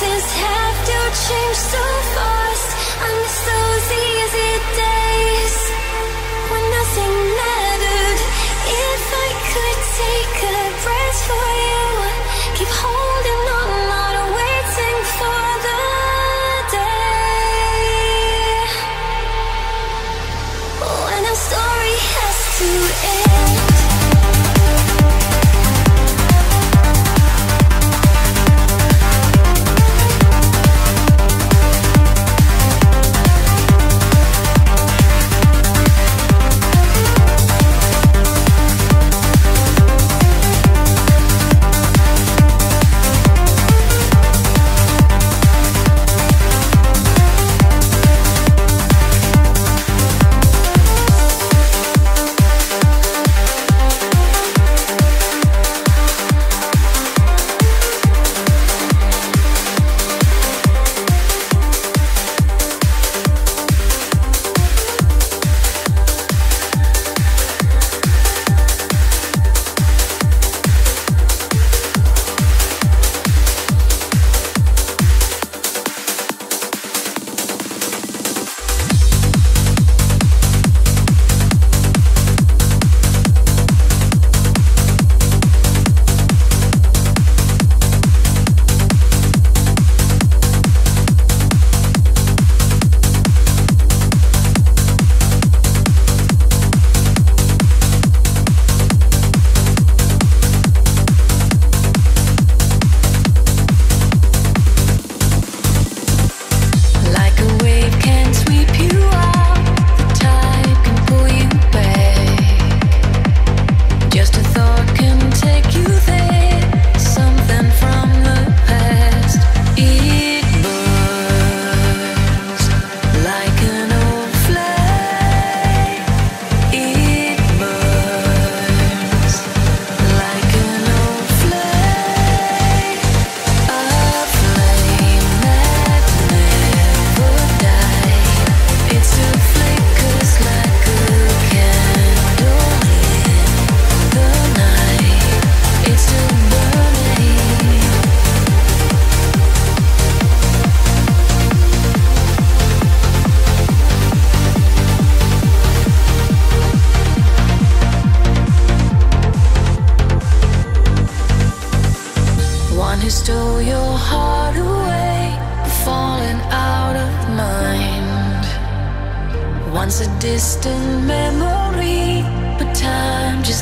Things have to change so far.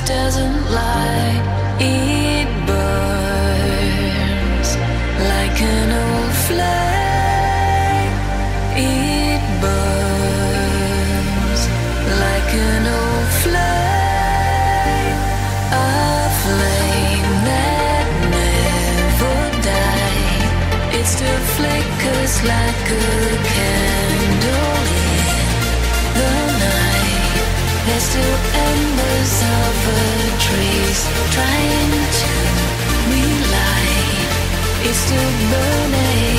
doesn't lie. still burning